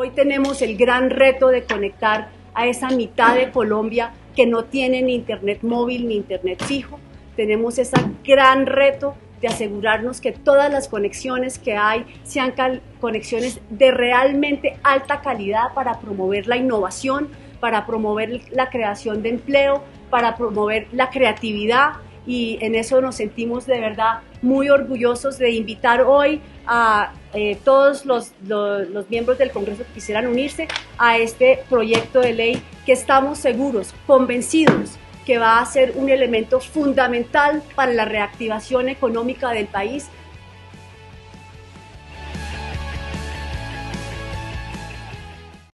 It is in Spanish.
Hoy tenemos el gran reto de conectar a esa mitad de Colombia que no tiene ni internet móvil ni internet fijo. Tenemos ese gran reto de asegurarnos que todas las conexiones que hay sean conexiones de realmente alta calidad para promover la innovación, para promover la creación de empleo, para promover la creatividad y en eso nos sentimos de verdad muy orgullosos de invitar hoy a eh, todos los, los, miembros del Congreso que quisieran unirse a este proyecto de ley que estamos seguros, convencidos que va a ser un elemento fundamental para la reactivación económica del país